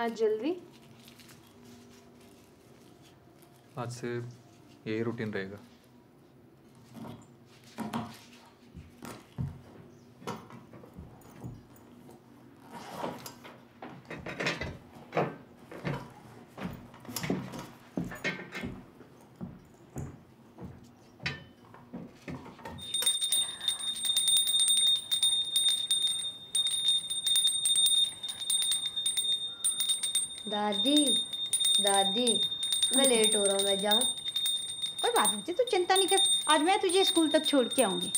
आज जल्दी? आज से यही रूटीन रहेगा। दादी दादी, मैं लेट हो रहा हूँ, मैं जाऊँ। कोई बात नहीं तू चिंता नहीं कर आज मैं तुझे स्कूल तक छोड़ के आऊँगी।